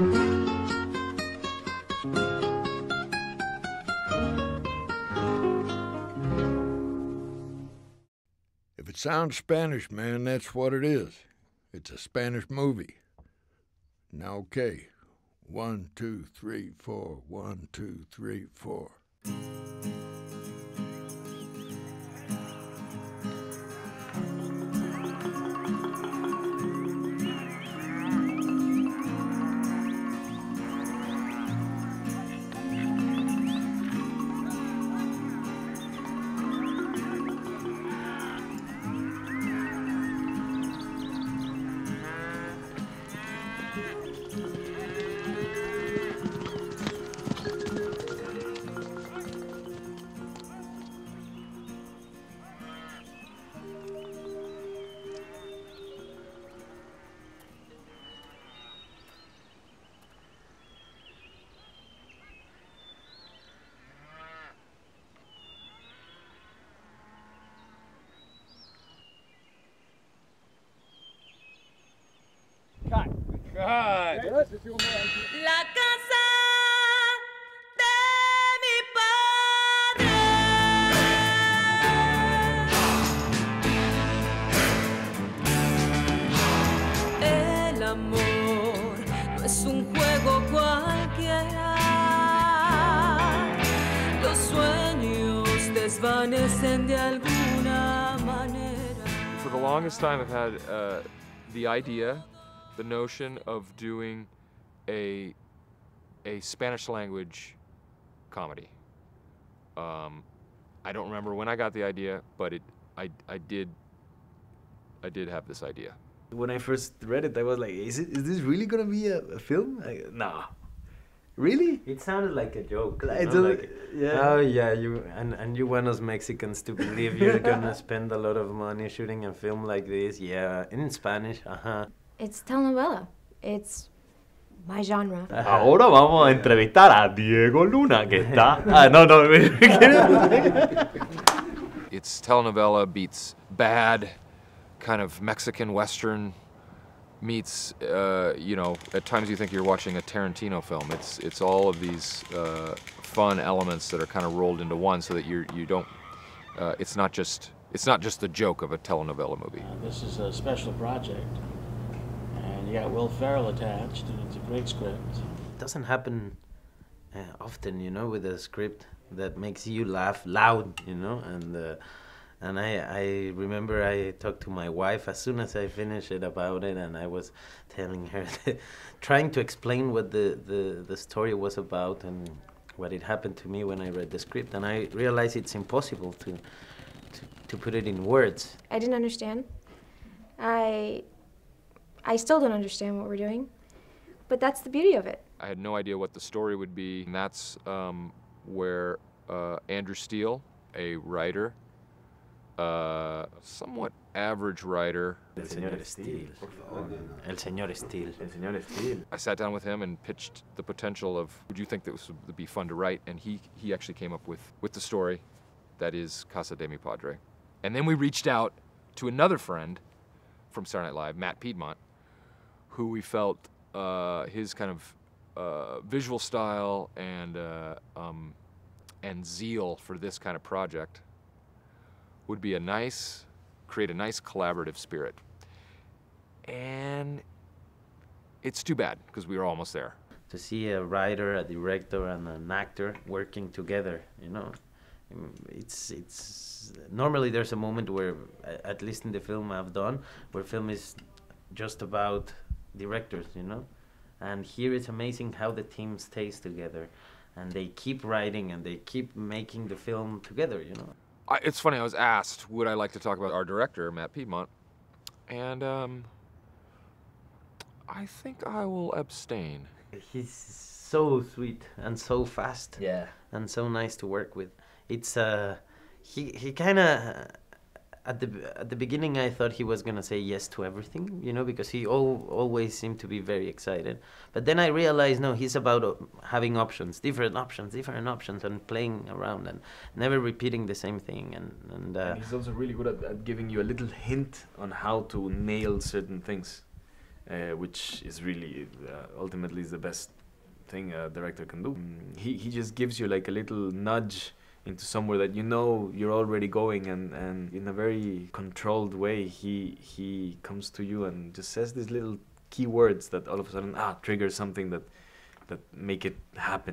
If it sounds Spanish, man, that's what it is. It's a Spanish movie. Now, okay. One, two, three, four. One, two, three, four. La casa de mi padre. El amor no es un juego cualquiera. Los sueños desvanecen de alguna manera. For the longest time, I've had uh, the idea, the notion of doing a a Spanish language comedy. Um, I don't remember when I got the idea, but it I I did I did have this idea. When I first read it, I was like, "Is it? Is this really gonna be a, a film? I, nah, really? It sounded like a joke. you I know, don't- like, yeah. Oh yeah, you and and you want us Mexicans to believe you're gonna spend a lot of money shooting a film like this? Yeah, in Spanish. Uh huh. It's telenovela. It's my genre. Ahora vamos a entrevistar a Diego Luna, que está. Ah, no, no. It's telenovela beats bad, kind of Mexican Western meets, uh, you know, at times you think you're watching a Tarantino film. It's it's all of these uh, fun elements that are kind of rolled into one, so that you you don't. Uh, it's not just it's not just the joke of a telenovela movie. This is a special project, and you got Will Ferrell attached, and it's a great script. It doesn't happen uh, often, you know, with a script that makes you laugh loud, you know, and. Uh, and I, I remember I talked to my wife as soon as I finished it about it, and I was telling her, trying to explain what the, the, the story was about and what it happened to me when I read the script. And I realized it's impossible to, to, to put it in words. I didn't understand. I I still don't understand what we're doing. But that's the beauty of it. I had no idea what the story would be, and that's um, where uh, Andrew Steele, a writer, uh, somewhat average writer, El señor Steele. El señor Steele. El señor Steele. I sat down with him and pitched the potential of would you think that this would be fun to write, and he he actually came up with with the story, that is Casa de Mi Padre, and then we reached out to another friend from Saturday Night Live, Matt Piedmont, who we felt uh, his kind of uh, visual style and uh, um, and zeal for this kind of project would be a nice create a nice collaborative spirit, and it's too bad because we were almost there. to see a writer, a director, and an actor working together. You know, it's it's normally there's a moment where, at least in the film I've done, where film is just about directors. You know, and here it's amazing how the team stays together, and they keep writing and they keep making the film together. You know. I, it's funny. I was asked, would I like to talk about our director, Matt Piedmont, and um, I think I will abstain. He's so sweet and so fast. Yeah. and so nice to work with. It's uh, he he kind of at the at the beginning I thought he was gonna say yes to everything, you know, because he al- always seemed to be very excited. But then I realized no, he's about uh, having options, different options, different options, and playing around and never repeating the same thing. And and, uh, And he's also really good at, at giving you a little hint on how to nail certain things. uh, which is really uh, ultimately is the best thing a director can do. Mm, He he just gives you like a little nudge into somewhere that you know you're already going and, and in a very controlled way he he comes to you and just says these little key words that all of a sudden ah trigger something that that make it happen